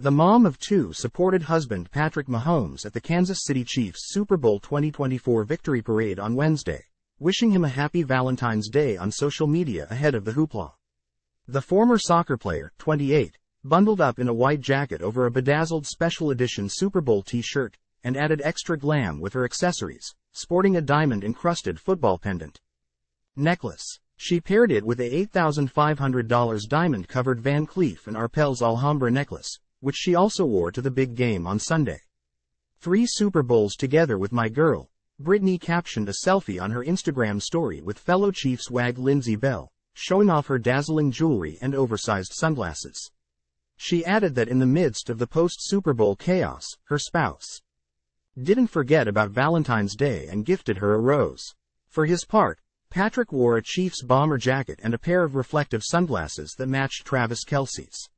The mom of two supported husband Patrick Mahomes at the Kansas City Chiefs Super Bowl 2024 victory parade on Wednesday, wishing him a happy Valentine's Day on social media ahead of the hoopla. The former soccer player, 28, bundled up in a white jacket over a bedazzled special edition Super Bowl t-shirt, and added extra glam with her accessories, sporting a diamond-encrusted football pendant. Necklace. She paired it with a $8,500 diamond-covered Van Cleef and Arpels Alhambra necklace, which she also wore to the big game on Sunday. Three Super Bowls together with my girl, Brittany captioned a selfie on her Instagram story with fellow Chiefs wag Lyndsay Bell, showing off her dazzling jewelry and oversized sunglasses. She added that in the midst of the post-Super Bowl chaos, her spouse didn't forget about Valentine's Day and gifted her a rose. For his part, Patrick wore a Chiefs bomber jacket and a pair of reflective sunglasses that matched Travis Kelce's.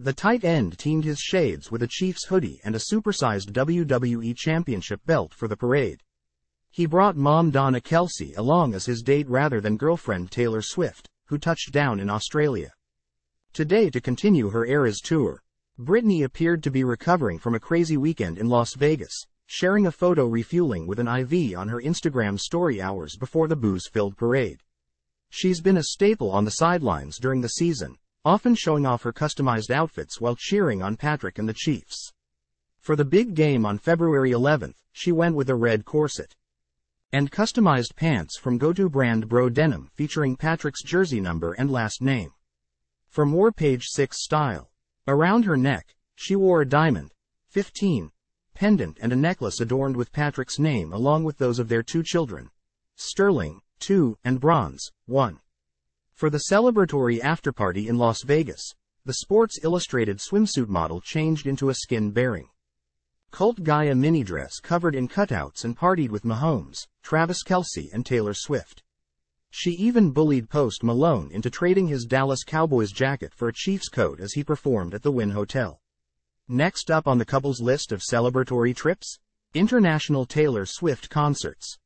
The tight end teamed his shades with a Chiefs hoodie and a supersized WWE Championship belt for the parade. He brought mom Donna Kelce along as his date rather than girlfriend Taylor Swift, who touched down in Australia. Today to continue her Eras tour, Brittany appeared to be recovering from a crazy weekend in Las Vegas, sharing a photo refueling with an IV on her Instagram story hours before the booze-filled parade. She's been a staple on the sidelines during the season, often showing off her customized outfits while cheering on Patrick and the Chiefs. For the big game on February 11th, she went with a red corset and customized pants from go-to brand Bro Denim featuring Patrick's jersey number and last name. For more page 6 style. Around her neck, she wore a diamond, 15, pendant and a necklace adorned with Patrick's name along with those of their two children, Sterling, 2, and Bronze, 1. For the celebratory afterparty in Las Vegas, the Sports Illustrated swimsuit model changed into a skin-bearing. Cult Gaia mini dress covered in cutouts and partied with Mahomes, Travis Kelce and Taylor Swift. She even bullied Post Malone into trading his Dallas Cowboys jacket for a Chiefs coat as he performed at the Wynn Hotel. Next up on the couple's list of celebratory trips? International Taylor Swift concerts.